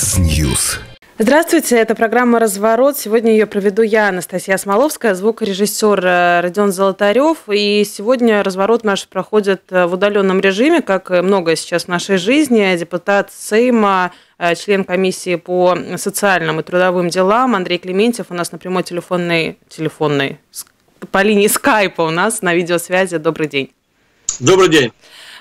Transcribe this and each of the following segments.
Mix News. Здравствуйте, это программа «Разворот». Сегодня ее проведу я, Анастасия Смоловская, звукорежиссер э, Родион Золотарев. И сегодня разворот наш проходит э, в удаленном режиме, как и многое сейчас в нашей жизни. Депутат Сейма, э, член комиссии по социальным и трудовым делам Андрей Клементьев у нас на прямой телефонной, телефонной по линии скайпа у нас на видеосвязи. Добрый день. Добрый день.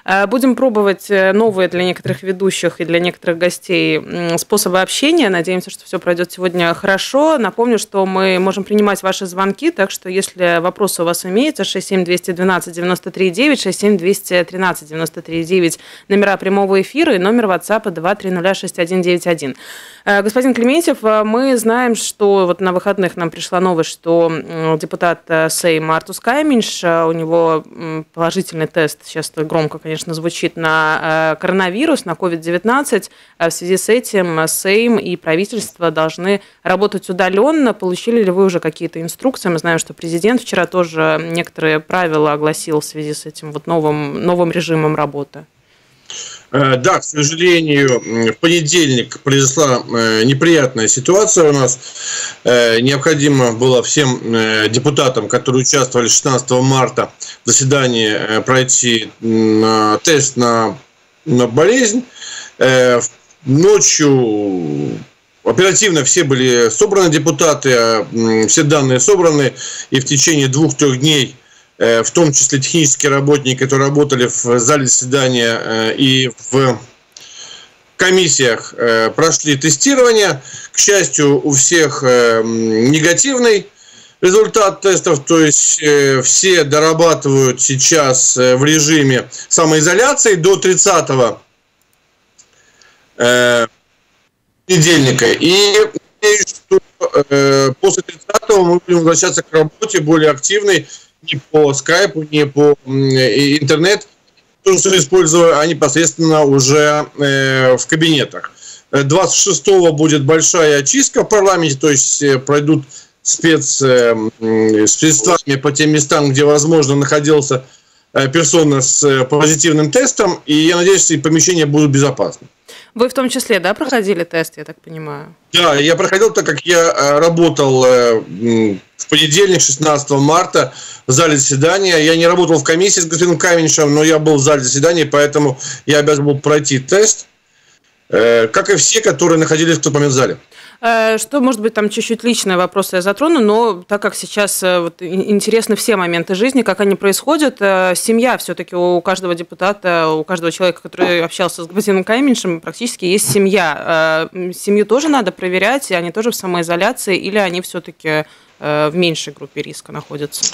Э, будем пробовать э, новые для некоторых ведущих и для некоторых гостей способы общения. Надеемся, что все пройдет сегодня хорошо. Напомню, что мы можем принимать ваши звонки, так что если вопросы у вас имеются, 67212 93 9, 67213 93 9, номера прямого эфира и номер WhatsApp 2306191. Э, господин Клементьев, мы знаем, что вот на выходных нам пришла новость, что депутат Сейма Артус Кайминш, у него положительный тест, сейчас это громко, конечно, конечно, звучит на э, коронавирус, на COVID-19. Э, в связи с этим Сейм и правительство должны работать удаленно. Получили ли вы уже какие-то инструкции? Мы знаем, что президент вчера тоже некоторые правила огласил в связи с этим вот новым, новым режимом работы. Э, да, к сожалению, в понедельник произошла неприятная ситуация у нас. Необходимо было всем депутатам, которые участвовали 16 марта в заседании, пройти тест на, на болезнь. Ночью оперативно все были собраны депутаты, а, все данные собраны, и в течение двух-трех дней в том числе технические работники, которые работали в зале заседания и в комиссиях э, прошли тестирование. К счастью, у всех э, негативный результат тестов, то есть э, все дорабатывают сейчас в режиме самоизоляции до 30 понедельника. И что после 30 мы будем возвращаться к работе более активной, не по скайпу, не по интернету то, что использую, а непосредственно уже э, в кабинетах. 26-го будет большая очистка в парламенте, то есть э, пройдут спец, э, спецствами по тем местам, где, возможно, находился э, персона с э, позитивным тестом, и я надеюсь, и помещения будут безопасны. Вы в том числе, да, проходили тест, я так понимаю? Да, я проходил, так как я э, работал э, в понедельник, 16 марта, в зале заседания. Я не работал в комиссии с господином Каменшем, но я был в зале заседания, поэтому я обязан был пройти тест, э, как и все, которые находились в тот момент в зале. Э, что, может быть, там чуть-чуть личные вопросы я затрону, но так как сейчас э, вот, интересны все моменты жизни, как они происходят, семья все-таки у каждого депутата, у каждого человека, который общался с господином Кайменшем, практически есть семья. Семью тоже надо проверять, и они тоже в самоизоляции, или они все-таки в меньшей группе риска находятся?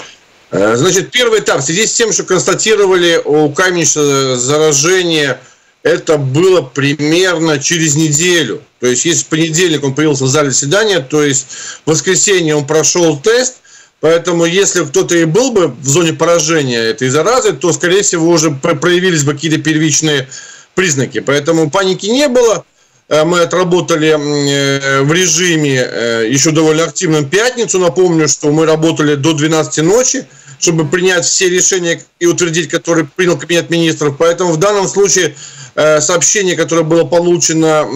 Значит, первый этап. В связи с тем, что констатировали у Каменша заражение – это было примерно через неделю. То есть, если в понедельник он появился в зале заседания, то есть в воскресенье он прошел тест, Поэтому, если кто-то и был бы в зоне поражения этой заразы, то, скорее всего, уже проявились бы какие-то первичные признаки. Поэтому паники не было. Э, мы отработали э, в режиме э, еще довольно активном пятницу. Напомню, что мы работали до 12 ночи, чтобы принять все решения и утвердить, которые принял Кабинет министров. Поэтому в данном случае сообщение, которое было получено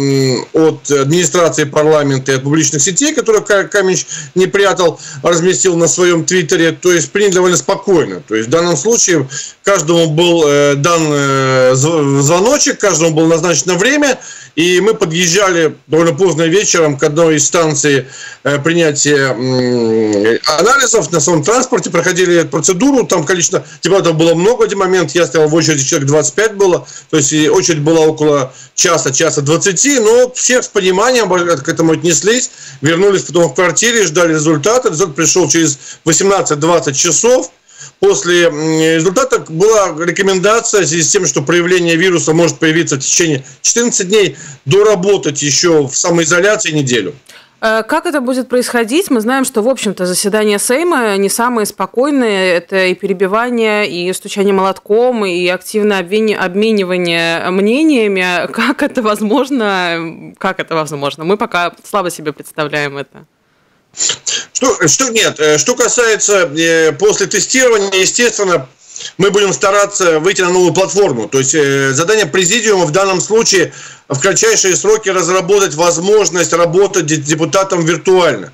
от администрации парламента и от публичных сетей, которое Каменч не прятал, разместил на своем твиттере, то есть приняли довольно спокойно. То есть в данном случае каждому был э, дан э, звоночек, каждому было назначено время, и мы подъезжали довольно поздно вечером к одной из станций принятия анализов на своем транспорте, проходили процедуру, там количество депутатов было много, один момент я стоял в очереди, человек 25 было, то есть очень очередь была около часа, часа 20, но все с пониманием к этому отнеслись, вернулись потом в квартире, ждали результата. Результат пришел через 18-20 часов. После результата была рекомендация в связи с тем, что проявление вируса может появиться в течение 14 дней, доработать еще в самоизоляции неделю. Э, как это будет происходить? Мы знаем, что, в общем-то, заседания Сейма не самые спокойные. Это и перебивание, и стучание молотком, и активное обменивание мнениями. Как это возможно? Как это возможно? Мы пока слабо себе представляем это. Что, что нет, э, что касается э, после тестирования, естественно, мы будем стараться выйти на новую платформу. То есть задание президиума в данном случае в кратчайшие сроки разработать возможность работать депутатом виртуально.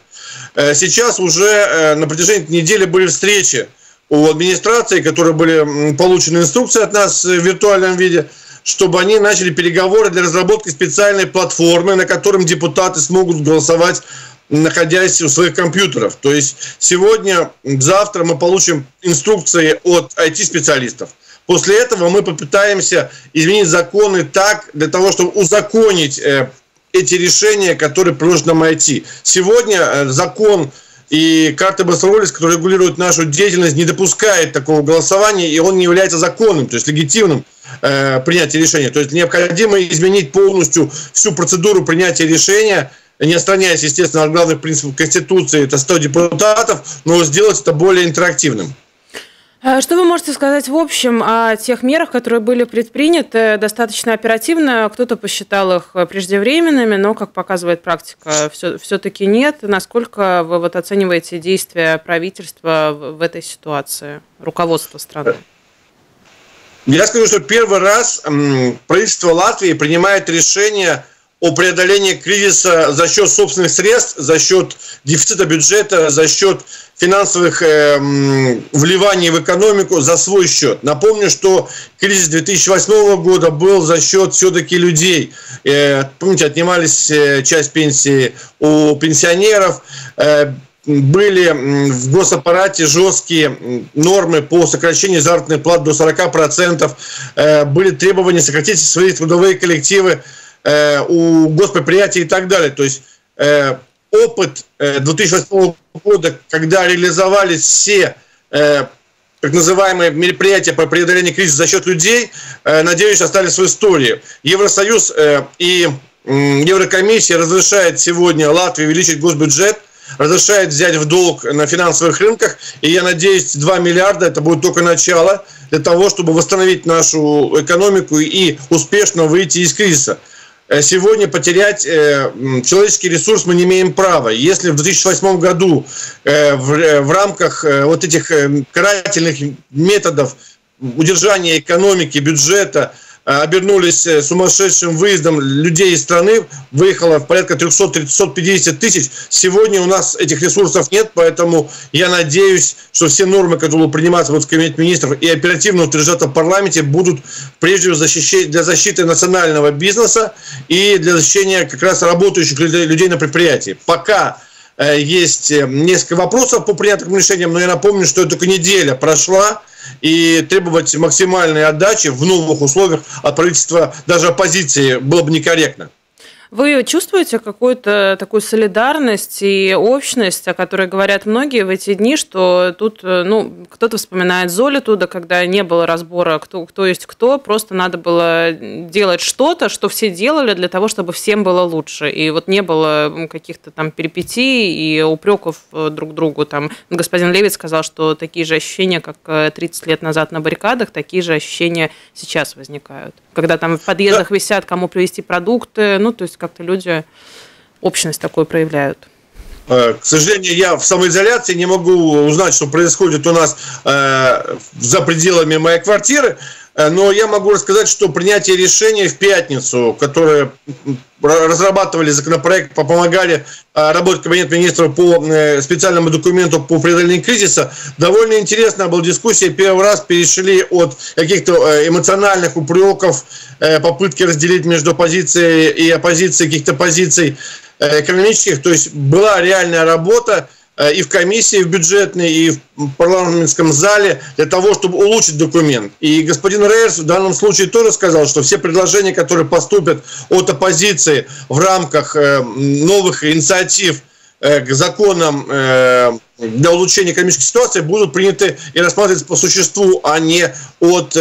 Сейчас уже на протяжении недели были встречи у администрации, которые были получены инструкции от нас в виртуальном виде, чтобы они начали переговоры для разработки специальной платформы, на котором депутаты смогут голосовать находясь у своих компьютеров. То есть сегодня, завтра мы получим инструкции от IT-специалистов. После этого мы попытаемся изменить законы так, для того, чтобы узаконить э, эти решения, которые предложены нам IT. Сегодня э, закон и карта Басролис, которая регулирует нашу деятельность, не допускает такого голосования, и он не является законным, то есть легитимным э, принятия решения. То есть необходимо изменить полностью всю процедуру принятия решения, не отстраняясь, естественно, от главных принципов Конституции, это 100 депутатов, но сделать это более интерактивным. А что вы можете сказать в общем о тех мерах, которые были предприняты достаточно оперативно? Кто-то посчитал их преждевременными, но, как показывает практика, все, все-таки нет. Насколько вы вот оцениваете действия правительства в этой ситуации, руководства страны? Я скажу, что первый раз правительство Латвии принимает решение о преодолении кризиса за счет собственных средств, за счет дефицита бюджета, за счет финансовых э, вливаний в экономику за свой счет. Напомню, что кризис 2008 года был за счет все-таки людей. Э, помните, отнимались э, часть пенсии у пенсионеров, э, были в госаппарате жесткие нормы по сокращению заработной платы до 40%, э, были требования сократить свои трудовые коллективы Э, у госпредприятий и так далее. То есть э, опыт 2008 э, года, когда реализовались все так называемые мероприятия по преодолению кризиса за счет людей, надеюсь, остались в истории. Евросоюз и Еврокомиссия разрешает сегодня Латвии увеличить госбюджет, разрешает взять в долг на финансовых рынках, и я надеюсь, 2 миллиарда это будет только начало для того, чтобы восстановить нашу экономику и успешно выйти из кризиса. Э, сегодня потерять э, человеческий ресурс мы не имеем права. Если в 2008 году э, в рамках вот этих карательных методов удержания экономики, бюджета – обернулись э, сумасшедшим выездом людей из страны. Выехало порядка 300-350 тысяч. Сегодня у нас этих ресурсов нет, поэтому я надеюсь, что все нормы, которые будут приниматься вот в Кабинете министров и оперативно утверждаться в парламенте, будут прежде всего для защиты национального бизнеса и для защищения как раз работающих людей на предприятии. Пока э, есть несколько вопросов по принятым решениям, но я напомню, что только неделя прошла, и требовать максимальной отдачи в новых условиях от правительства, даже оппозиции, было бы некорректно. Вы чувствуете какую-то такую солидарность и общность, о которой говорят многие в эти дни, что тут, э, ну, кто-то вспоминает Золи туда, когда не было разбора, кто, кто есть кто, просто надо было делать что-то, что все делали для того, чтобы всем было лучше. И вот не было каких-то там перипетий и упреков э, друг другу. Там господин Левит сказал, что такие же ощущения, как 30 э, лет назад на баррикадах, такие же ощущения сейчас возникают. Когда там в подъездах да. висят, кому привезти продукты, ну, то есть есть как-то люди общность такую проявляют. Э, к сожалению, я в самоизоляции не могу узнать, что происходит у нас э, за пределами моей квартиры, но я могу рассказать, что принятие решения в пятницу, которое разрабатывали законопроект, помогали работать Кабинет министров по специальному документу по преодолению кризиса, довольно интересная была дискуссия. Первый раз перешли от каких-то эмоциональных упреков, попытки разделить между оппозицией и оппозицией каких-то позиций Э, экономических, то есть была реальная работа э, и в комиссии в бюджетной, и в парламентском зале для того, чтобы улучшить документ. И господин Рейерс в данном случае тоже сказал, что все предложения, которые поступят от оппозиции в рамках э, новых инициатив к законам для улучшения экономической ситуации будут приняты и рассматриваться по существу, а не от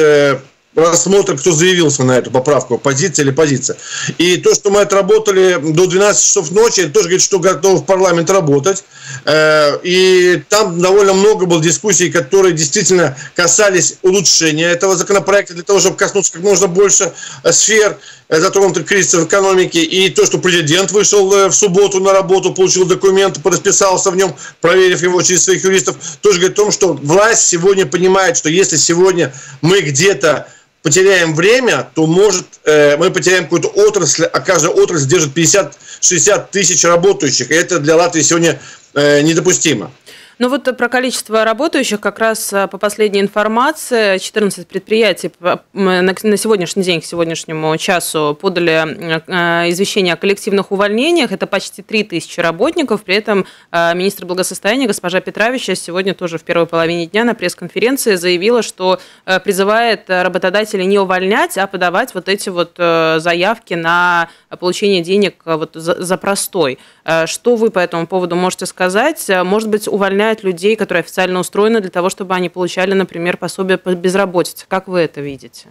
рассмотрим, кто заявился на эту поправку, позиция или позиция. И то, что мы отработали до 12 часов ночи, это тоже говорит, что готов в парламент работать. Э, и там довольно много было дискуссий, которые действительно касались улучшения этого законопроекта, для того, чтобы коснуться как можно больше э, сфер. затронутых кризисом в экономике, и то, что президент вышел в субботу на работу, получил документ, расписался в нем, проверив его через своих юристов, тоже говорит о том, что власть сегодня понимает, что если сегодня мы где-то потеряем время, то может э, мы потеряем какую-то отрасль, а каждая отрасль держит 50-60 тысяч работающих. И это для Латвии сегодня э, недопустимо. Ну вот про количество работающих как раз э, по последней информации 14 предприятий на сегодняшний день, к сегодняшнему часу подали э, извещение о коллективных увольнениях. Это почти 3 тысячи работников. При этом э, министр благосостояния госпожа Петровича сегодня тоже в первой половине дня на пресс-конференции заявила, что призывает работодателей не увольнять, а подавать вот эти вот заявки на получение денег вот за простой. Что вы по этому поводу можете сказать? Может быть, увольняют людей, которые официально устроены для того, чтобы они получали, например, пособие по безработице. Как вы это видите?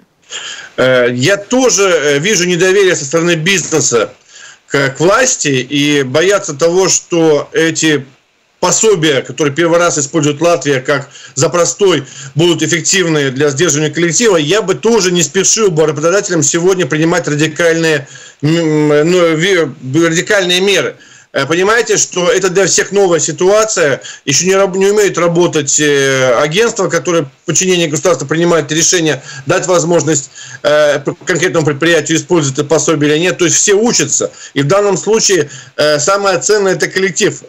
Э, я тоже э, вижу недоверие со стороны бизнеса к власти и боятся того, что эти пособия, которые первый раз использует Латвия как за простой, будут эффективны для сдерживания коллектива, я бы тоже не спешил бы работодателям сегодня принимать радикальные, ну, радикальные меры. Э, понимаете, что это для всех новая ситуация. Еще не, не умеют работать э, агентства, которые в подчинении государства принимают решение дать возможность э, конкретному предприятию использовать это пособие или нет. То есть все учатся. И в данном случае самое ценное – это коллектив.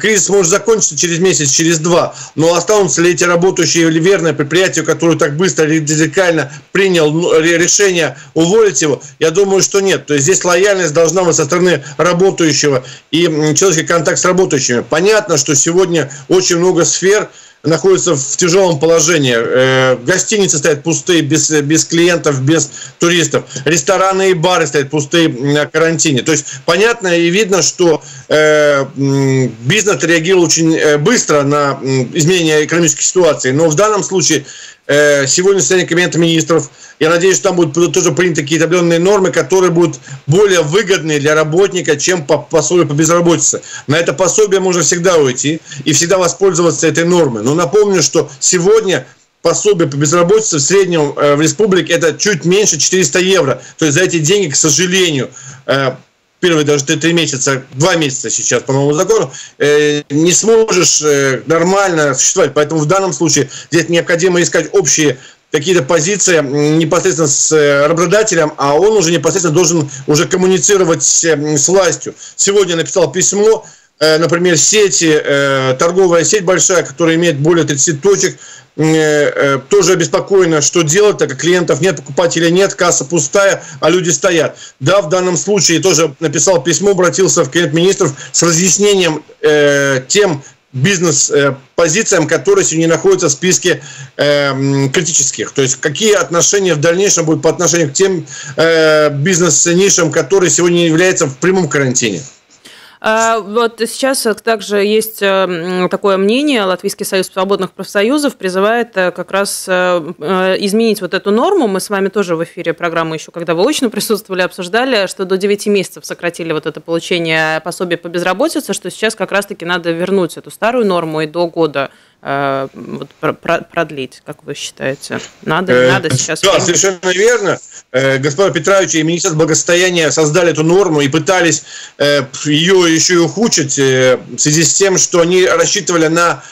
Кризис может закончиться через месяц, через два. Но останутся ли эти работающие или верное предприятие, которое так быстро радикально принял ну, решение уволить его? Я думаю, что нет. То есть здесь лояльность должна быть со стороны работающего и человеческий контакт с работающими. Понятно, что сегодня очень много сфер находятся в тяжелом положении. Э, гостиницы стоят пустые, без, без клиентов, без туристов. Рестораны и бары стоят пустые на карантине. То есть понятно и видно, что э, бизнес реагировал очень э, быстро на изменение экономической ситуации. Но в данном случае сегодня состояние Кабинета министров. Я надеюсь, что там будут тоже приняты какие-то определенные нормы, которые будут более выгодны для работника, чем по пособию по безработице. На это пособие можно всегда уйти и всегда воспользоваться этой нормой. Но напомню, что сегодня пособие по безработице в среднем э, в республике это чуть меньше 400 евро. То есть за эти деньги, к сожалению, э, первые даже три месяца, два месяца сейчас по новому закону, э, не сможешь э, нормально существовать. Поэтому в данном случае здесь необходимо искать общие какие-то позиции непосредственно с э, работодателем, а он уже непосредственно должен уже коммуницировать с, с властью. Сегодня написал письмо, э, например, сети, э, торговая сеть большая, которая имеет более 30 точек, Э, э, тоже обеспокоена, что делать, так как клиентов нет, покупателей нет, касса пустая, а люди стоят. Да, в данном случае тоже написал письмо, обратился в кабинет министров с разъяснением э, тем бизнес-позициям, э, которые сегодня находятся в списке э, критических. То есть какие отношения в дальнейшем будут по отношению к тем э, бизнес-нишам, которые сегодня являются в прямом карантине. А, вот сейчас также есть э, такое мнение, Латвийский союз свободных профсоюзов призывает э, как раз э, изменить вот эту норму. Мы с вами тоже в эфире программы еще, когда вы очно присутствовали, обсуждали, что до 9 месяцев сократили вот это получение пособия по безработице, что сейчас как раз-таки надо вернуть эту старую норму и до года вот, продлить, как вы считаете? Надо, не надо сейчас? Да, совершенно верно. Э, господа Петрович и Министерство благосостояния создали эту норму и пытались э, ее еще и ухудшить э, в связи с тем, что они рассчитывали на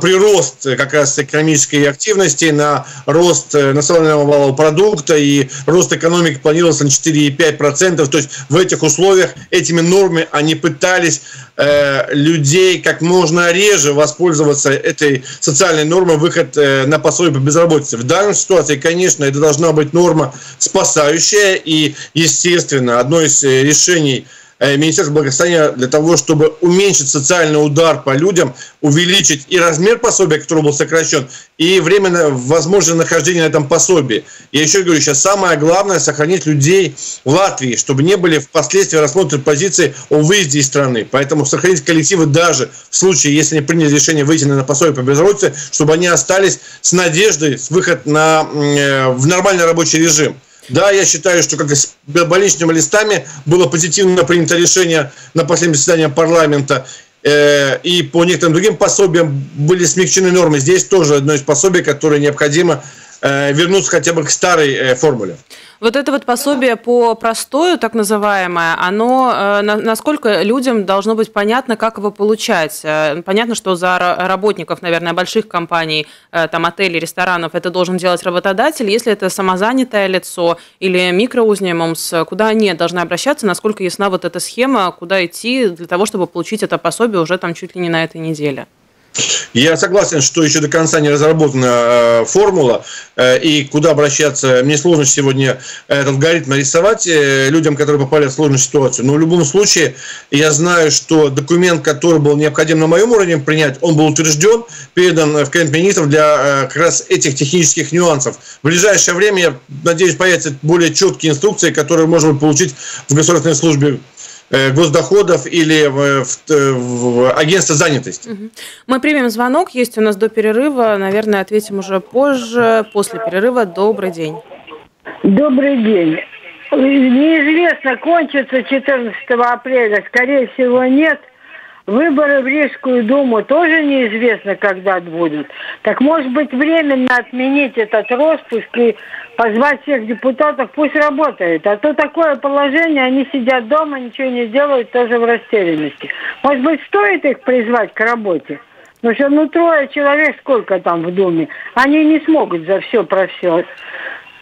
прирост как раз экономической активности, на рост национального валового продукта и рост экономики планировался на 4,5%. То есть в этих условиях этими нормами они пытались э, людей как можно реже воспользоваться этой социальной нормой выход э, на пособие по безработице. В данной ситуации, конечно, это должна быть норма спасающая и, естественно, одно из э, решений – Э, Министерства благосостояния для того, чтобы уменьшить социальный удар по людям, увеличить и размер пособия, который был сокращен, и время возможное нахождение на этом пособии. Я еще говорю, сейчас самое главное сохранить людей в Латвии, чтобы не были впоследствии рассмотрены позиции о выезде из страны. Поэтому сохранить коллективы даже в случае, если они приняли решение выйти на пособие по безработице, чтобы они остались с надеждой, с выход на, э, в нормальный рабочий режим. Да, я считаю, что как с больничными листами было позитивно принято решение на последнем заседании парламента, э, и по некоторым другим пособиям были смягчены нормы. Здесь тоже одно из пособий, которое необходимо вернуться хотя бы к старой формуле. Вот это вот пособие по простою, так называемое, оно э, насколько людям должно быть понятно, как его получать? Э, понятно, что за работников, наверное, больших компаний, э, там отелей, ресторанов, это должен делать работодатель. Если это самозанятое лицо или микроузнимумс, куда они должны обращаться, насколько ясна вот эта схема, куда идти для того, чтобы получить это пособие уже там чуть ли не на этой неделе? Я согласен, что еще до конца не разработана э, формула, э, и куда обращаться. Мне сложно сегодня этот алгоритм нарисовать э, людям, которые попали в сложную ситуацию. Но в любом случае, я знаю, что документ, который был необходим на моем уровне принять, он был утвержден, передан в Кабинет министров для как раз этих технических нюансов. В ближайшее время, я надеюсь, появятся более четкие инструкции, которые можно получить в государственной службе госдоходов или в, в, в агентство занятости. Мы примем звонок, есть у нас до перерыва, наверное, ответим уже позже, после перерыва. Добрый день. Добрый день. Неизвестно, кончится 14 апреля, скорее всего, нет. Выборы в Рижскую думу тоже неизвестно, когда будут. Так может быть временно отменить этот распуск и позвать всех депутатов, пусть работают. А то такое положение, они сидят дома, ничего не делают, тоже в растерянности. Может быть, стоит их призвать к работе? Потому что ну трое человек сколько там в Думе, они не смогут за все про все.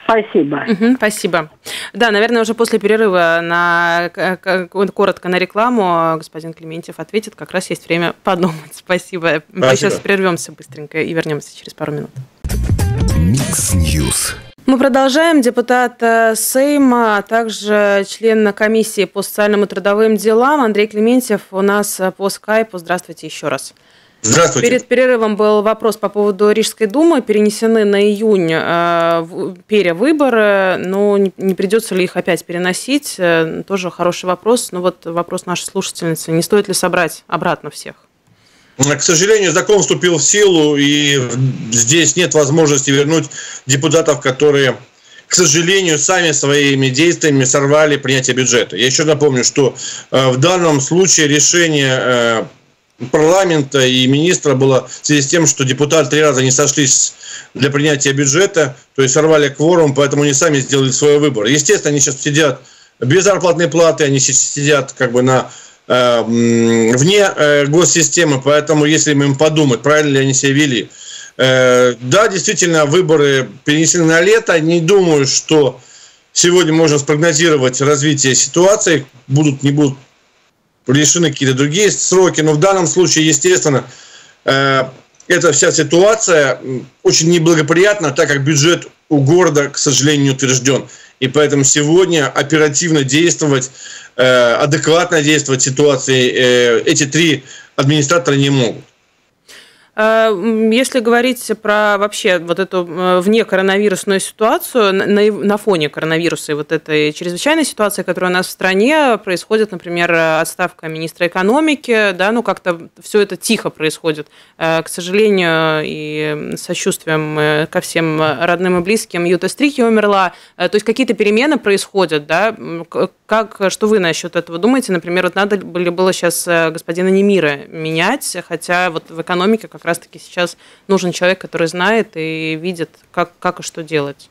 Спасибо. Угу, спасибо. Да, наверное, уже после перерыва на коротко на рекламу господин Клементьев ответит. Как раз есть время подумать. Спасибо. спасибо. Мы сейчас прервемся быстренько и вернемся через пару минут. Mix News. Мы продолжаем. Депутат э, Сейма, а также член комиссии по социальным и трудовым делам Андрей Клементьев у нас э, по скайпу. Здравствуйте еще раз. Здравствуйте. Перед перерывом был вопрос по поводу Рижской думы. Перенесены на июнь э, перевыборы, но не, придется ли их опять переносить? Э, тоже хороший вопрос. Но вот вопрос нашей слушательницы. Не стоит ли собрать обратно всех? К сожалению, закон вступил в силу, и здесь нет возможности вернуть депутатов, которые, к сожалению, сами своими действиями сорвали принятие бюджета. Я еще напомню, что э, в данном случае решение э, парламента и министра было в связи с тем, что депутаты три раза не сошлись для принятия бюджета, то есть сорвали кворум, поэтому они сами сделали свой выбор. Естественно, они сейчас сидят без зарплатной платы, они сейчас сидят как бы на э, вне э, госсистемы, поэтому если им подумать, правильно ли они себя вели. Э, да, действительно, выборы перенесены на лето. Не думаю, что сегодня можно спрогнозировать развитие ситуации. Будут, не будут решены какие-то другие сроки, но в данном случае, естественно, э, эта вся ситуация очень неблагоприятна, так как бюджет у города, к сожалению, утвержден. И поэтому сегодня оперативно действовать, э, адекватно действовать в ситуации э, эти три администратора не могут. Э, если говорить про вообще вот эту э, вне коронавирусную ситуацию, на, на фоне коронавируса и вот этой чрезвычайной ситуации, которая у нас в стране, происходит, например, отставка министра экономики, да, ну как-то все это тихо происходит. Э, к сожалению, и сочувствием ко всем родным и близким, Юта Стрихи умерла. То есть какие-то перемены происходят, да? Как, что вы насчет этого думаете? Например, вот надо было сейчас господина Немира менять, хотя вот в экономике как раз-таки сейчас нужен человек, который знает и видит, как, как и что делать.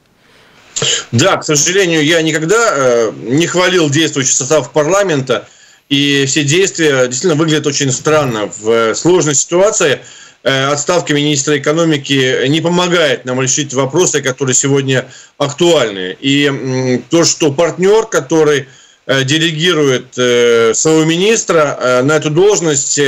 Да, к сожалению, я никогда э, не хвалил действующий состав парламента, и все действия действительно выглядят очень странно. В э, сложной ситуации э, отставка министра экономики не помогает нам решить вопросы, которые сегодня актуальны. И то, что партнер, который делегирует э, своего министра э, на эту должность.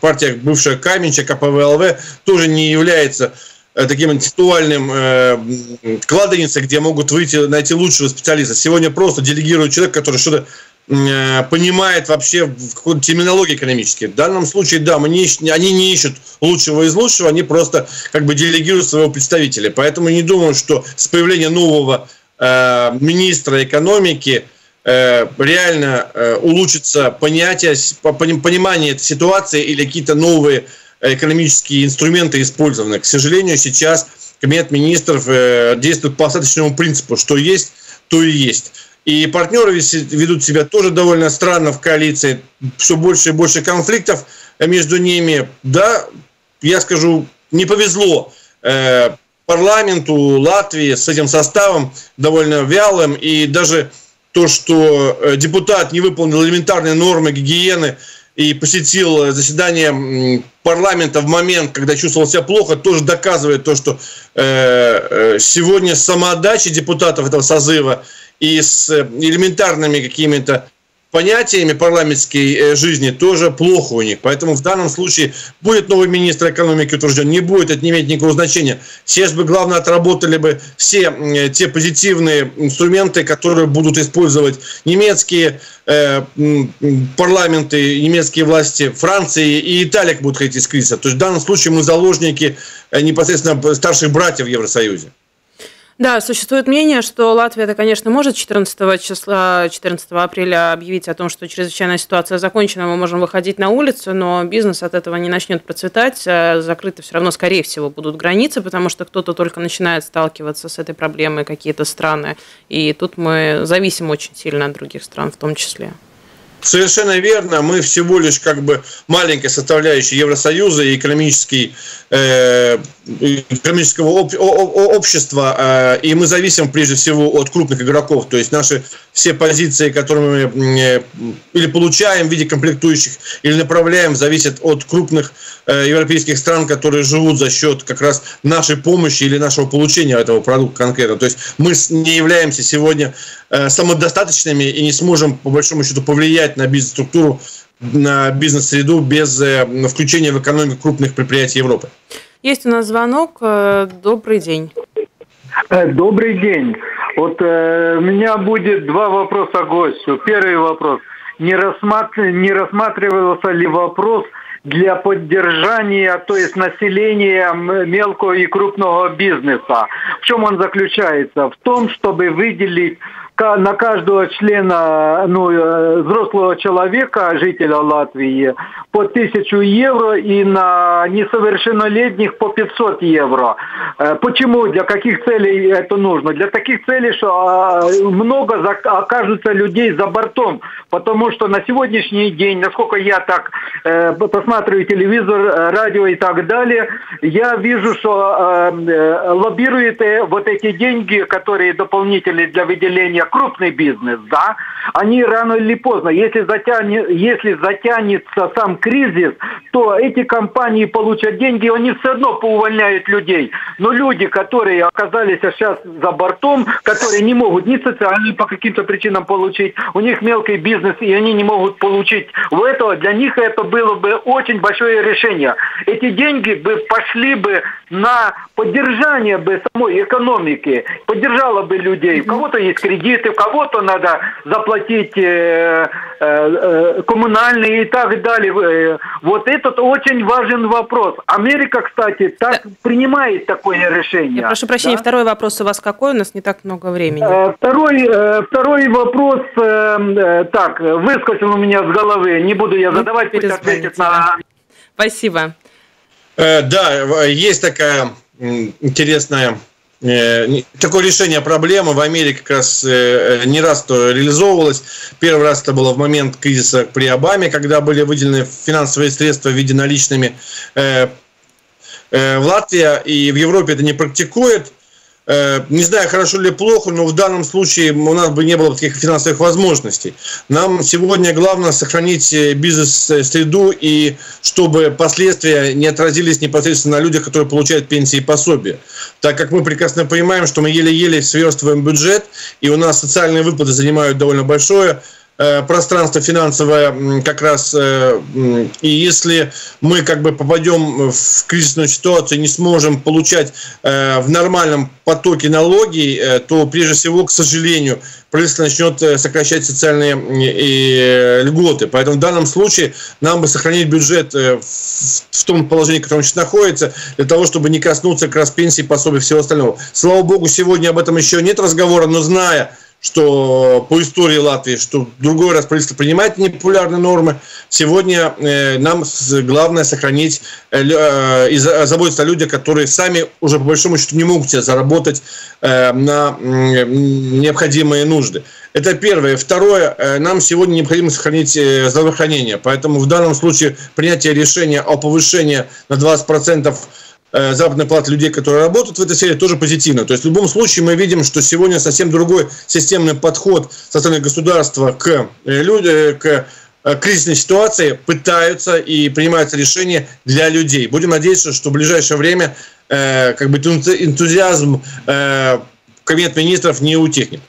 Партия бывшая Каменча, КПВЛВ, тоже не является таким интеллектуальным кладоницей, где могут выйти, найти лучшего специалиста. Сегодня просто делегируют человека, который что-то понимает вообще в какой-то терминологии экономической. В данном случае, да, мы не, они не ищут лучшего из лучшего, они просто как бы делегируют своего представителя. Поэтому не думаю, что с появлением нового э, министра экономики Э, реально э, улучшится понятие, понимание этой ситуации или какие-то новые экономические инструменты использованы. К сожалению, сейчас Кабинет министров э, действует по остаточному принципу, что есть, то и есть. И партнеры ведут себя тоже довольно странно в коалиции. Все больше и больше конфликтов между ними. Да, я скажу, не повезло парламенту Латвии с этим составом довольно вялым, и даже то, что э, депутат не выполнил элементарные нормы гигиены и посетил заседание парламента в момент, когда чувствовал себя плохо, тоже доказывает то, что э, сегодня самоотдача депутатов этого созыва и с элементарными какими-то понятиями парламентской э, жизни тоже плохо у них. Поэтому в данном случае будет новый министр экономики утвержден, не будет, это не имеет никакого значения. Сейчас бы главное отработали бы все э, те позитивные инструменты, которые будут использовать немецкие э, парламенты, немецкие власти Франции и Италия будут ходить из кризиса. То есть в данном случае мы заложники э, непосредственно старших братьев в Евросоюзе. Да, существует мнение, что Латвия, это, конечно, может 14 числа, 14 апреля объявить о том, что чрезвычайная ситуация закончена, мы можем выходить на улицу, но бизнес от этого не начнет процветать. А закрыты все равно, скорее всего, будут границы, потому что кто-то только начинает сталкиваться с этой проблемой, какие-то страны. И тут мы зависим очень сильно от других стран в том числе. Совершенно верно. Мы всего лишь как бы маленькая составляющая Евросоюза и экономический, э, экономического об, о, общества, э, и мы зависим прежде всего от крупных игроков. То есть наши все позиции, которые мы э, или получаем в виде комплектующих, или направляем, зависят от крупных э, европейских стран, которые живут за счет как раз нашей помощи или нашего получения этого продукта конкретно. То есть мы не являемся сегодня э, самодостаточными и не сможем по большому счету повлиять на бизнес-структуру, на бизнес-среду без включения в экономику крупных предприятий Европы. Есть у нас звонок. Добрый день. Добрый день. Вот э, у меня будет два вопроса гостю. Первый вопрос. Не, рассматр... не рассматривался ли вопрос для поддержания, то есть населения мелкого и крупного бизнеса? В чем он заключается? В том, чтобы выделить на каждого члена, ну, э, взрослого человека, жителя Латвии, по 1000 евро и на несовершеннолетних по 500 евро. Э, почему? Для каких целей это нужно? Для таких целей, что а, много окажется людей за бортом. Потому что на сегодняшний день, насколько я так э, посматриваю телевизор, радио и так далее, я вижу, что лоббируют вот эти деньги, которые дополнительные для выделения крупный бизнес, да, они рано или поздно, если, затянет, если затянется сам кризис, то эти компании получат деньги, они все равно поувольняют людей. Но люди, которые оказались сейчас за бортом, которые не могут ни социальные по каким-то причинам получить, у них мелкий бизнес, и они не могут получить в этого, для них это было бы очень большое решение. Эти деньги бы пошли бы на поддержание бы самой экономики, поддержало бы людей. У кого-то есть кредиты, у кого-то надо заплатить э, э, э, коммунальные и так далее. Э, вот этот очень важен вопрос. Америка, кстати, так да. принимает такое решение. Я прошу прощения, да? второй вопрос у вас какой? У нас не так много времени. Э, второй, э, второй вопрос, так, выскочил у меня с головы. Не буду я ну, задавать, пусть ответит на... Спасибо. Э, да, есть такая интересная такое решение проблемы в Америке как раз э, не раз то реализовывалось. Первый раз это было в момент кризиса при Обаме, когда были выделены финансовые средства в виде наличными. В Латвии и в Европе это не практикует. Э, не знаю, хорошо или плохо, но в данном случае у нас бы не было таких финансовых возможностей. Нам сегодня главное сохранить э, бизнес-среду и чтобы последствия не отразились непосредственно на людях, которые получают пенсии и пособия. Так как мы прекрасно понимаем, что мы еле-еле сверстываем бюджет, и у нас социальные выплаты занимают довольно большое Э, пространство финансовое как раз, э, и если мы как бы попадем в кризисную ситуацию не сможем получать э, в нормальном потоке налоги, то прежде всего, к сожалению, правительство начнет сокращать социальные льготы. Поэтому в данном случае нам бы сохранить бюджет в том положении, в котором он сейчас находится, для того, чтобы не коснуться как раз пенсии, пособий всего остального. Слава богу, сегодня об этом еще нет разговора, но зная, что по истории Латвии, что другой раз правительство принимает непопулярные нормы. Сегодня э, нам главное сохранить э, э, и заботиться о людях, которые сами уже по большому счету не могут себе заработать на необходимые нужды. Это первое. Второе, нам сегодня необходимо сохранить здравоохранение. Поэтому в данном случае принятие решения о повышении на 20% э, заработной платы людей, которые работают в этой сфере, тоже позитивно. То есть в любом случае мы видим, что сегодня совсем другой системный подход со стороны государства к, людям, к кризисной ситуации пытаются и принимаются решения для людей. Будем надеяться, что в ближайшее время э, как бы энтузиазм э, кабинет министров не утихнет.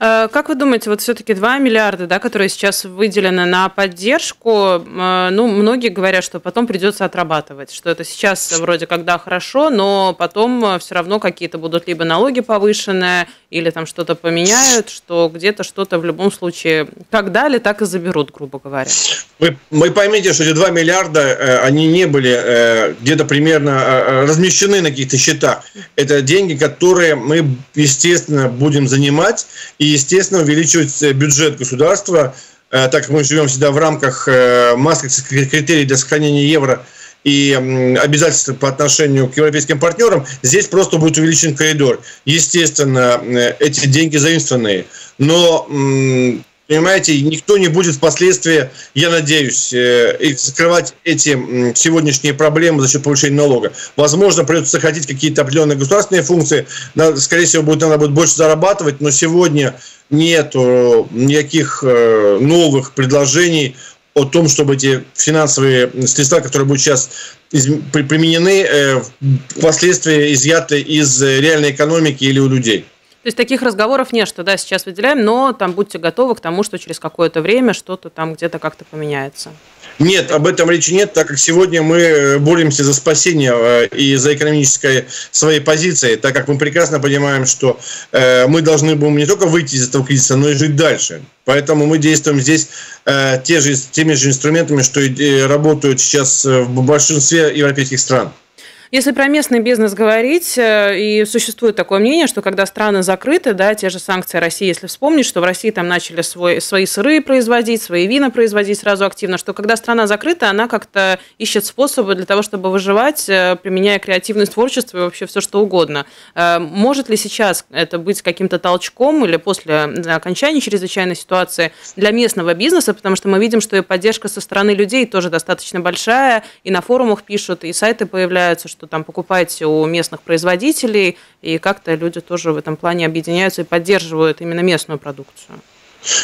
Э, как вы думаете, вот все-таки 2 миллиарда, да, которые сейчас выделены на поддержку, э, ну, многие говорят, что потом придется отрабатывать, что это сейчас вроде когда хорошо, но потом э, все равно какие-то будут либо налоги повышенные, или там что-то поменяют, что где-то что-то в любом случае как дали, так и заберут, грубо говоря. Вы, вы поймите, что эти 2 миллиарда, они не были где-то примерно размещены на каких-то счетах. Это деньги, которые мы, естественно, будем занимать и, естественно, увеличивать э, бюджет государства, э, так как мы живем всегда в рамках э, мастрихтских критерий для сохранения евро и обязательства по отношению к европейским партнерам, здесь просто будет увеличен коридор. Естественно, эти деньги заимствованные. Но Понимаете, никто не будет впоследствии, я надеюсь, э, скрывать эти сегодняшние проблемы за счет повышения налога. Возможно, придется сохранить какие-то определенные государственные функции. Скорее всего, будет, надо будет больше зарабатывать, но сегодня нет никаких э, новых предложений о том, чтобы эти финансовые средства, которые будут сейчас применены, э, впоследствии изъяты из реальной экономики или у людей. То есть таких разговоров нет, что да, сейчас выделяем, но там будьте готовы к тому, что через какое-то время что-то там где-то как-то поменяется. Нет, об этом речи нет, так как сегодня мы э, боремся за спасение э, и за экономической своей позиции, так как мы прекрасно понимаем, что э, мы должны будем не только выйти из этого кризиса, но и жить дальше. Поэтому мы действуем здесь те же, теми же инструментами, что и работают сейчас в большинстве европейских стран. Если про местный бизнес говорить, э, и существует такое мнение, что когда страны закрыты, да, те же санкции России, если вспомнить, что в России там начали свой, свои сыры производить, свои вина производить сразу активно, что когда страна закрыта, она как-то ищет способы для того, чтобы выживать, э, применяя креативность, творчество и вообще все что угодно. Э, может ли сейчас это быть каким-то толчком или после окончания чрезвычайной ситуации для местного бизнеса, потому что мы видим, что и поддержка со стороны людей тоже достаточно большая, и на форумах пишут, и сайты появляются, что что там покупаете у местных производителей, и как-то люди тоже в этом плане объединяются и поддерживают именно местную продукцию.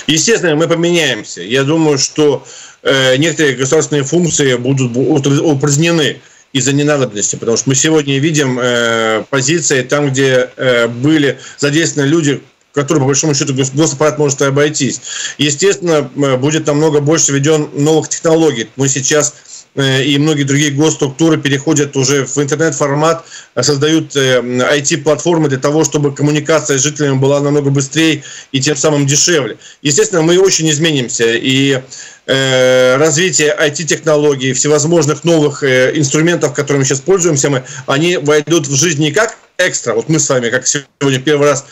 Естественно, мы поменяемся. Я думаю, что э, некоторые государственные функции будут упразднены из-за ненадобности, потому что мы сегодня видим э, позиции там, где э, были задействованы люди, которые, по большому счету, госаппарат может и обойтись. Естественно, э, будет намного больше введен новых технологий. Мы сейчас и многие другие госструктуры переходят уже в интернет-формат, э, создают IT-платформы э, для того, чтобы коммуникация с жителями была намного быстрее и тем самым дешевле. Естественно, мы очень изменимся, и развитие IT-технологий, всевозможных новых инструментов, которыми сейчас пользуемся мы, они войдут в жизнь не как экстра. Вот мы с вами, как сегодня первый раз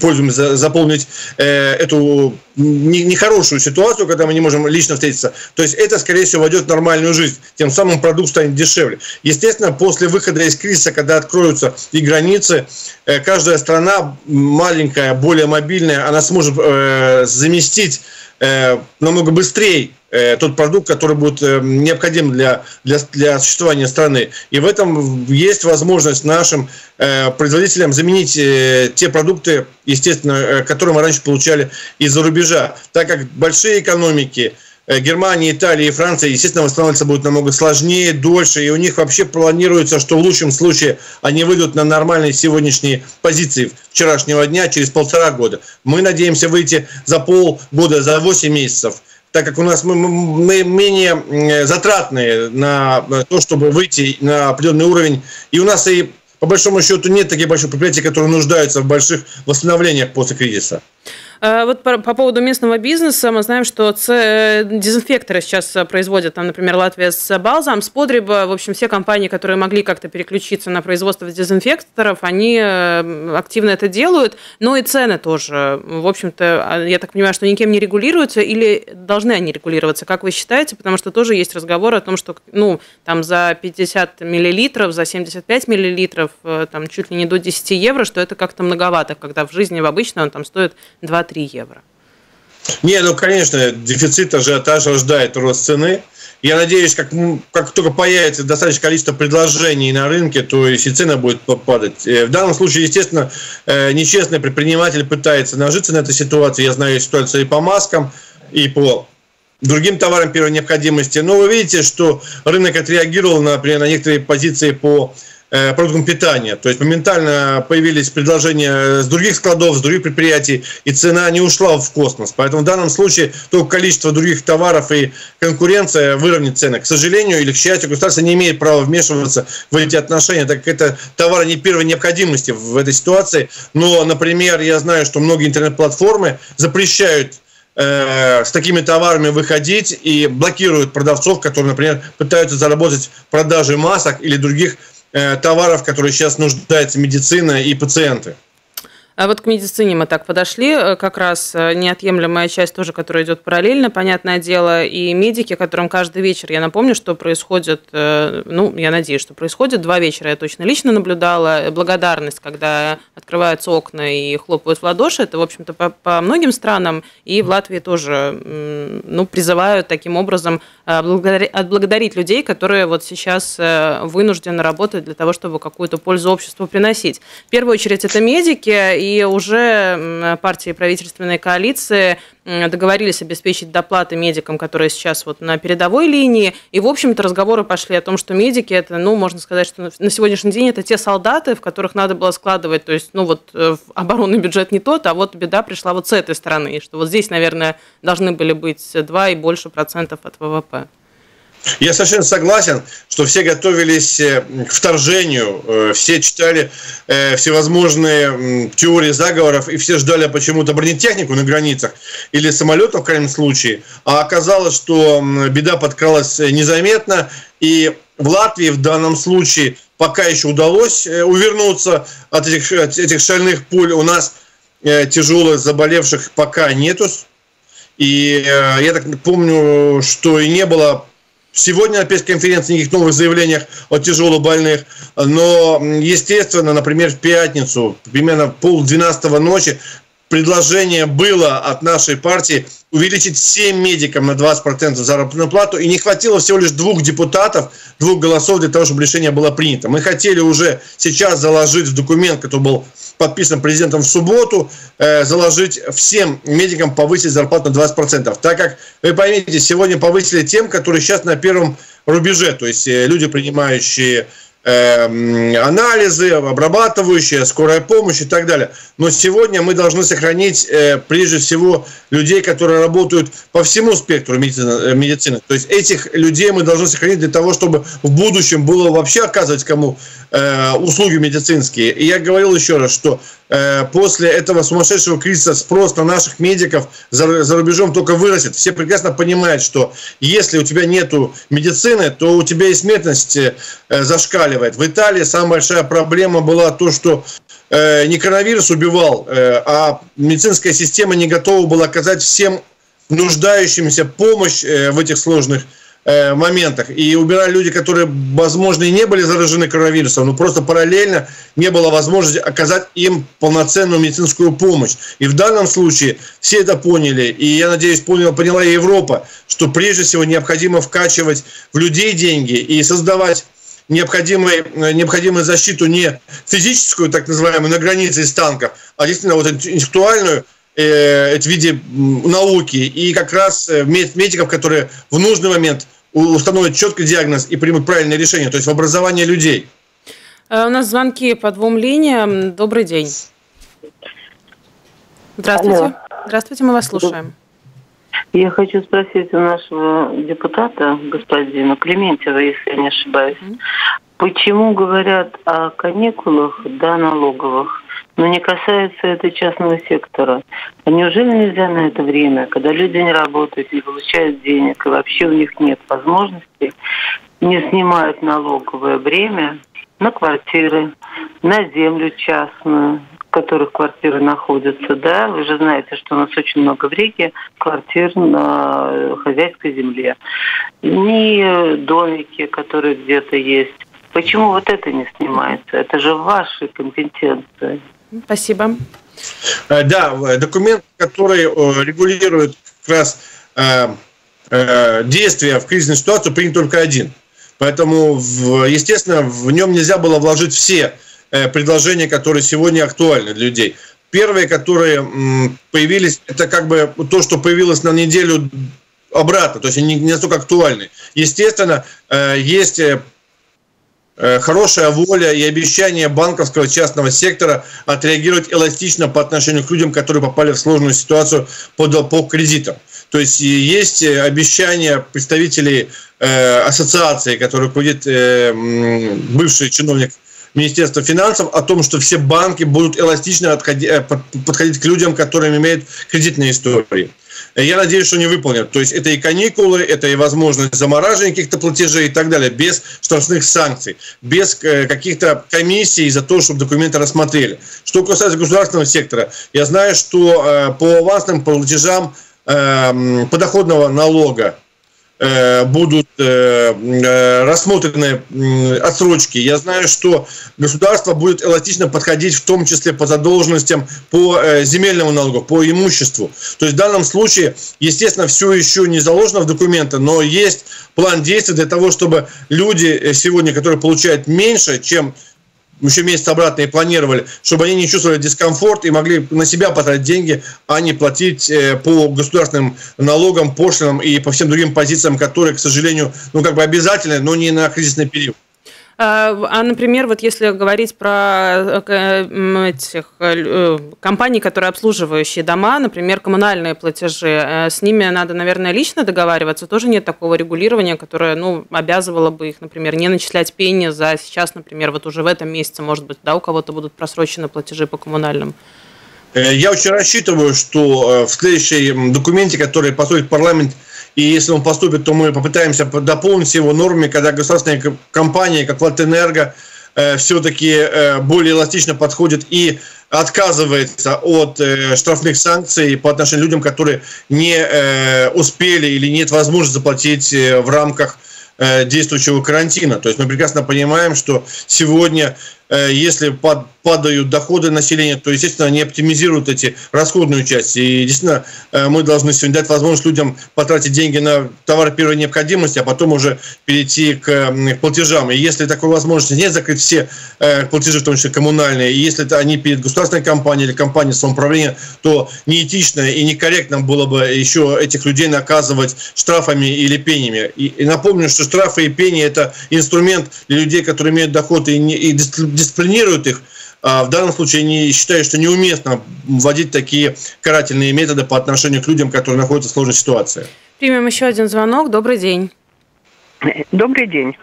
пользуемся, заполнить э, эту нехорошую не ситуацию, когда мы не можем лично встретиться. То есть это, скорее всего, войдет в нормальную жизнь. Тем самым продукт станет дешевле. Естественно, после выхода из кризиса, когда откроются и границы, э, каждая страна маленькая, более мобильная, она сможет э, заместить э, намного быстрее Э, тот продукт, который будет э, необходим для, для, для существования страны. И в этом есть возможность нашим э, производителям заменить те продукты, естественно, которые мы раньше получали из-за рубежа. Так как большие экономики, Германия, Италия и Франция, естественно, восстанавливаться будет намного сложнее, дольше, и у них вообще планируется, что в лучшем случае они выйдут на нормальные сегодняшние позиции вчерашнего дня через полтора года. Мы надеемся выйти за полгода, за 8 месяцев так как у нас мы, мы менее затратные на то, чтобы выйти на определенный уровень. И у нас и по большому счету нет таких больших предприятий, которые нуждаются в больших восстановлениях после кризиса. Э, вот по, по поводу местного бизнеса мы знаем, что ц... дезинфекторы сейчас производят, там, например, Латвия с Балзам, с Подриба. В общем, все компании, которые могли как-то переключиться на производство дезинфекторов, они э, активно это делают. Но и цены тоже, в общем-то, а, я так понимаю, что никем не регулируются или должны они регулироваться, как вы считаете? Потому что тоже есть разговор о том, что ну, там за 50 миллилитров, за 75 миллилитров, э, там чуть ли не до 10 евро, что это как-то многовато, когда в жизни в обычно он там стоит 2 3 евро. Не, ну, конечно, дефицит, ажиотаж рождает рост цены. Я надеюсь, как, как только появится достаточное количество предложений на рынке, то и цена будет падать. Э, в данном случае, естественно, э, нечестный предприниматель пытается нажиться на этой ситуации. Я знаю ситуацию и по маскам, и по другим товарам первой необходимости. Но вы видите, что рынок отреагировал, например, на некоторые позиции по продуктам питания. То есть моментально появились предложения с других складов, с других предприятий, и цена не ушла в космос. Поэтому в данном случае только количество других товаров и конкуренция выровняет цены. К сожалению или к счастью, государство не имеет права вмешиваться в эти отношения, так как это товары не первой необходимости в этой ситуации. Но, например, я знаю, что многие интернет-платформы запрещают э, с такими товарами выходить и блокируют продавцов, которые, например, пытаются заработать продажи масок или других Э, товаров, которые сейчас нуждается медицина и пациенты. А вот к медицине мы так подошли, э, как раз э, неотъемлемая часть тоже, которая идет параллельно, понятное дело, и медики, которым каждый вечер, я напомню, что происходит, э, ну, я надеюсь, что происходит. Два вечера, я точно лично наблюдала, благодарность, когда открываются окна и хлопают в ладоши, это, в общем-то, по, по многим странам, и в Латвии тоже, ну, призывают таким образом отблагодарить людей, которые вот сейчас вынуждены работать для того, чтобы какую-то пользу обществу приносить. В первую очередь это медики, и уже партии правительственной коалиции договорились обеспечить доплаты медикам, которые сейчас вот на передовой линии. И, в общем-то, разговоры пошли о том, что медики, это, ну, можно сказать, что на сегодняшний день это те солдаты, в которых надо было складывать, то есть, ну, вот э, оборонный бюджет не тот, а вот беда пришла вот с этой стороны, что вот здесь, наверное, должны были быть 2 и больше процентов от ВВП. Я совершенно согласен, что все готовились э, к вторжению, э, все читали э, всевозможные теории заговоров, и все ждали почему-то бронетехнику на границах или самолетов в крайнем случае. А оказалось, что беда подкралась незаметно, и в Латвии в данном случае пока еще удалось увернуться от этих, от этих шальных пуль. У нас тяжелых заболевших пока нету. И я так помню, что и не было Сегодня на пресс-конференции никаких новых заявлениях о тяжелобольных, но, естественно, например, в пятницу, примерно пол двенадцатого ночи, предложение было от нашей партии увеличить всем медикам на 20% заработную плату, и не хватило всего лишь двух депутатов, двух голосов для того, чтобы решение было принято. Мы хотели уже сейчас заложить в документ, который был подписан президентом в субботу, э, заложить всем медикам повысить зарплату на 20%. Так как, вы поймите, сегодня повысили тем, которые сейчас на первом рубеже, то есть э, люди, принимающие анализы, обрабатывающие, скорая помощь и так далее. Но сегодня мы должны сохранить э, прежде всего людей, которые работают по всему спектру э, медицины. То есть этих людей мы должны сохранить для того, чтобы в будущем было вообще оказывать кому э, услуги медицинские. И я говорил еще раз, что после этого сумасшедшего кризиса спрос на наших медиков за, за рубежом только вырастет. Все прекрасно понимают, что если у тебя нет медицины, то у тебя и смертность зашкаливает. В Италии самая большая проблема была то, что э, не коронавирус убивал, э, а медицинская система не готова была оказать всем нуждающимся помощь э, в этих сложных э, моментах. И убирали люди, которые, возможно, и не были заражены коронавирусом, но просто параллельно не было возможности оказать им полноценную медицинскую помощь. И в данном случае все это поняли. И я надеюсь, поняла, поняла и Европа, что прежде всего необходимо вкачивать в людей деньги и создавать необходимой, необходимую защиту не физическую, так называемую, на границе из танков, а действительно вот интеллектуальную, э, это в виде науки и как раз э, медиков, которые в нужный момент установят четкий диагноз и примут правильное решение, то есть в образование людей. У нас звонки по двум линиям. Добрый день. Здравствуйте. Алло. Здравствуйте, мы вас слушаем. Я хочу спросить у нашего депутата, господина Клементьева, если я не ошибаюсь, почему говорят о каникулах, да, налоговых, но не касается это частного сектора. А неужели нельзя на это время, когда люди не работают, не получают денег, и вообще у них нет возможности, не снимают налоговое бремя на квартиры, на землю частную, которых квартиры находятся, да, вы же знаете, что у нас очень много в Риге квартир на хозяйской земле. Ни домики, которые где-то есть. Почему вот это не снимается? Это же ваши компетенции. Спасибо. Э, да, документ, который э, регулирует как раз э, э, действия в кризисной ситуации принят только один. Поэтому, естественно, в нем нельзя было вложить все предложения, которые сегодня актуальны для людей. Первые, которые появились, это как бы то, что появилось на неделю обратно, то есть они не настолько актуальны. Естественно, есть Э, хорошая воля и обещание банковского частного сектора отреагировать эластично по отношению к людям, которые попали в сложную ситуацию по, по кредитам. То есть есть э, обещание представителей э, ассоциации, которые руководит э, бывший чиновник Министерства финансов, о том, что все банки будут эластично отходи, э, подходить к людям, которые имеют кредитные истории. Я надеюсь, что не выполнят. То есть это и каникулы, это и возможность замораживания каких-то платежей и так далее, без штрафных санкций, без э, каких-то комиссий за то, чтобы документы рассмотрели. Что касается государственного сектора, я знаю, что э, по авансным платежам эм, подоходного налога Э, будут рассмотрены отсрочки. Я знаю, что государство будет эластично подходить в том числе по задолженностям по земельному налогу, по имуществу. То есть в данном случае, естественно, все еще не заложено в документы, но есть план действий для того, чтобы люди сегодня, которые получают меньше, чем еще месяц обратно и планировали, чтобы они не чувствовали дискомфорт и могли на себя потратить деньги, а не платить э, по государственным налогам, пошлинам и по всем другим позициям, которые, к сожалению, ну как бы обязательны, но не на кризисный период. А, а, например, вот если говорить про э, этих э, компаний, которые обслуживающие дома, например, коммунальные платежи, э, с ними надо, наверное, лично договариваться. Тоже нет такого регулирования, которое, ну, обязывало бы их, например, не начислять пени за сейчас, например, вот уже в этом месяце, может быть, да, у кого-то будут просрочены платежи по коммунальным. Я очень рассчитываю, что в следующем документе, который поступит парламент, и если он поступит, то мы попытаемся дополнить его нормами, когда государственные компании, как Латэнерго, э, все-таки э, более эластично подходит и отказывается от э, штрафных санкций по отношению к людям, которые не успели или нет возможности заплатить в рамках действующего карантина. То есть мы прекрасно понимаем, что сегодня Э, если падают доходы населения, то, естественно, они оптимизируют эти расходную часть. И, действительно, э, мы должны сегодня дать возможность людям потратить деньги на товары первой необходимости, а потом уже перейти к платежам. И если такой возможности нет, закрыть все э, платежи, в том числе коммунальные, и если это они перед государственной компанией или компанией самоуправления, то неэтично и некорректно было бы еще этих людей наказывать штрафами или пенями. И напомню, что штрафы и пени – это инструмент для людей, которые имеют доход и, не, и дисциплинируют их, а в данном случае не считаю, что неуместно вводить такие карательные методы по отношению к людям, которые находятся в сложной ситуации. Примем еще один звонок. Добрый день. Добрый день.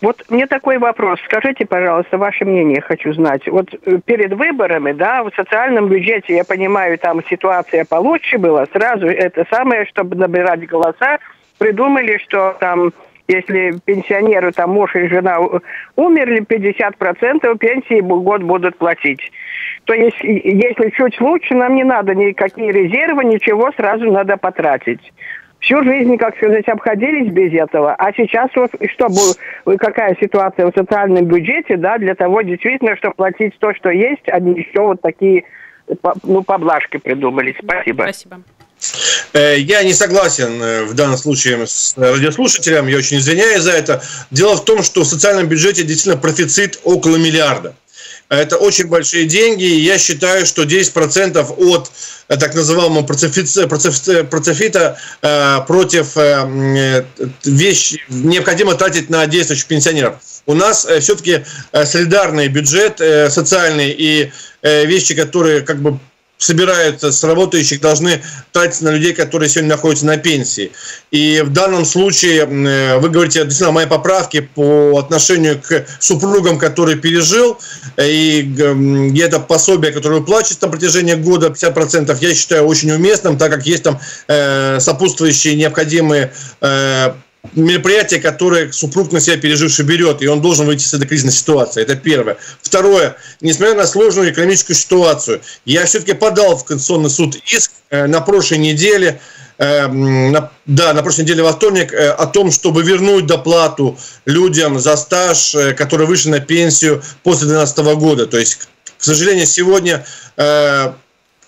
Вот мне такой вопрос. Скажите, пожалуйста, ваше мнение хочу знать. Вот э, перед выборами, да, в социальном бюджете, я понимаю, там ситуация получше была, сразу это самое, чтобы набирать голоса, придумали, что там если пенсионеру, там муж и жена умерли, 50% пенсии год будут платить. То есть, если чуть лучше, нам не надо никакие резервы, ничего сразу надо потратить. Всю жизнь, как сказать, обходились без этого. А сейчас вот что, какая ситуация в социальном бюджете, да, для того действительно, чтобы платить то, что есть, они еще вот такие ну, поблажки придумали. Спасибо. Спасибо. Э, я не согласен э, в данном случае с радиослушателем, я очень извиняюсь за это. Дело в том, что в социальном бюджете действительно профицит около миллиарда. Это очень большие деньги, и я считаю, что 10% от э, так называемого процефита против вещи необходимо тратить на действующих пенсионеров. У нас все-таки солидарный бюджет, социальный и вещи, которые как бы собираются с работающих, должны тратиться на людей, которые сегодня находятся на пенсии. И в данном случае э, вы говорите действительно о моей поправке по отношению к супругам, который пережил, и это пособие, которое выплачивается на протяжении года 50%, я считаю очень уместным, так как есть там э, сопутствующие необходимые э, мероприятие, которое супруг на себя переживший берет, и он должен выйти из этой кризисной ситуации. Это первое. Второе. Несмотря на сложную экономическую ситуацию, я все-таки подал в Конституционный суд иск э, на прошлой неделе, э, на, да, на прошлой неделе во вторник, э, о том, чтобы вернуть доплату людям за стаж, э, которые вышли на пенсию после 2012 года. То есть, к сожалению, сегодня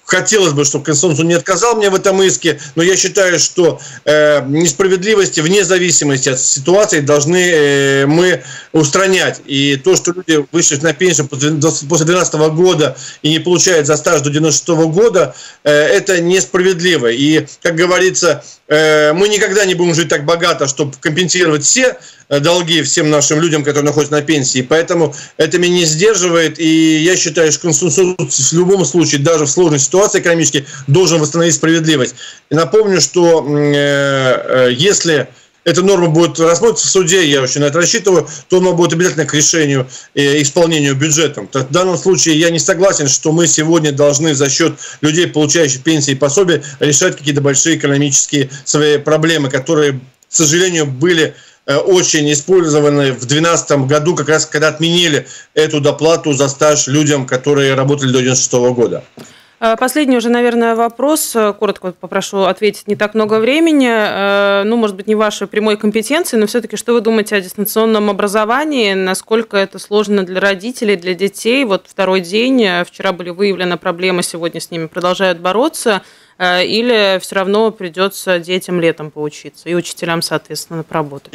хотелось бы, чтобы Конституцию не отказал мне в этом иске, но я считаю, что э, несправедливости вне зависимости от ситуации должны э, мы устранять. И то, что люди вышли на пенсию после 2012 года и не получают за стаж до 96 года, э, это несправедливо. И, как говорится, мы никогда не будем жить так богато, чтобы компенсировать все Э, долги всем нашим людям, которые находятся на пенсии. Поэтому это меня не сдерживает. И я считаю, что Конституция в любом случае, даже в сложной ситуации экономической, должен восстановить справедливость. И напомню, что э, э, если эта норма будет рассмотрена в суде, я очень на это рассчитываю, то она будет обязательно к решению и исполнению бюджетом. В данном случае я не согласен, что мы сегодня должны за счет людей, получающих пенсии и пособия, решать какие-то большие экономические свои проблемы, которые, к сожалению, были Э, очень использованы в 2012 году, как раз когда отменили эту доплату за стаж людям, которые работали до 96 года. Э, последний уже, наверное, вопрос. Коротко попрошу ответить. Не так много времени. Э, ну, может быть, не вашей прямой компетенции, но все-таки что вы думаете о дистанционном образовании? Насколько это сложно для родителей, для детей? Вот второй день. Вчера были выявлены проблемы, сегодня с ними продолжают бороться. Э, или все равно придется детям летом поучиться и учителям, соответственно, поработать?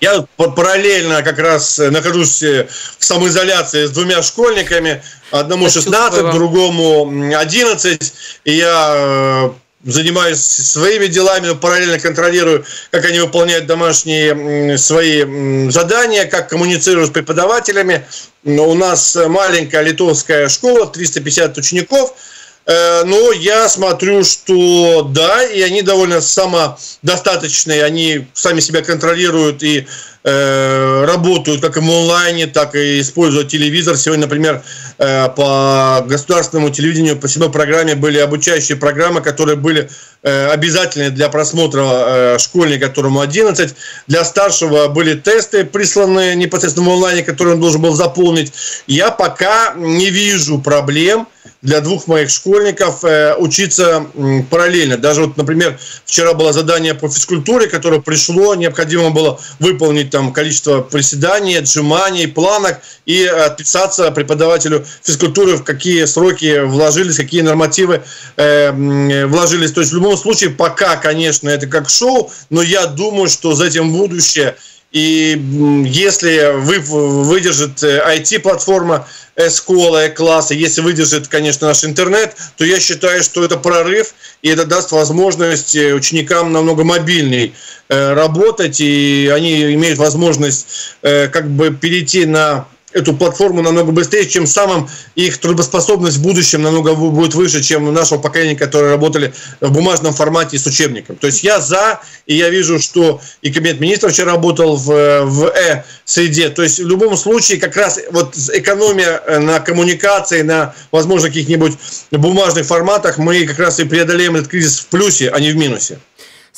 Я параллельно как раз нахожусь в самоизоляции с двумя школьниками, одному 16, другому 11, и я э, занимаюсь своими делами, но параллельно контролирую, как они выполняют домашние свои задания, как коммуницируют с преподавателями. У нас маленькая литовская школа, 350 учеников – Э, но я смотрю, что да, и они довольно самодостаточные, они сами себя контролируют и э, работают как и в онлайне, так и используют телевизор. Сегодня, например, э, по государственному телевидению по седьмой программе были обучающие программы, которые были э, обязательны для просмотра э, школьника, которому 11. Для старшего были тесты, присланные непосредственно в онлайне, которые он должен был заполнить. Я пока не вижу проблем для двух моих школьников э, учиться параллельно. Даже вот, например, вчера было задание по физкультуре, которое пришло, необходимо было выполнить там количество приседаний, отжиманий, планок и отписаться преподавателю физкультуры, в какие сроки вложились, какие нормативы э, вложились. То есть в любом случае, пока, конечно, это как шоу, но я думаю, что за этим будущее – и если вы, выдержит IT-платформа школа, класса, если выдержит, конечно, наш интернет, то я считаю, что это прорыв, и это даст возможность э, ученикам намного мобильней э, работать, и они имеют возможность э, как бы перейти на эту платформу намного быстрее, чем самым их трудоспособность в будущем намного будет выше, чем у нашего поколения, которые работали в бумажном формате с учебником. То есть я за, и я вижу, что и кабинет министров вчера работал в, в Э-среде. То есть в любом случае как раз вот экономия э, на коммуникации, на, возможно, каких-нибудь бумажных форматах, мы как раз и преодолеем этот кризис в плюсе, а не в минусе.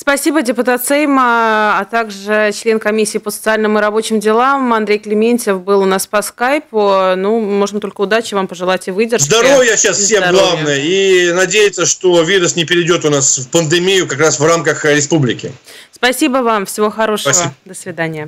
Спасибо, депутат Сейма, а также член комиссии по социальным и рабочим делам Андрей Клементьев был у нас по скайпу. Ну, можем только удачи вам пожелать и выдержки. Здоровья сейчас всем здоровья. главное. И надеяться, что вирус не перейдет у нас в пандемию как раз в рамках республики. Спасибо вам. Всего хорошего. Спасибо. До свидания.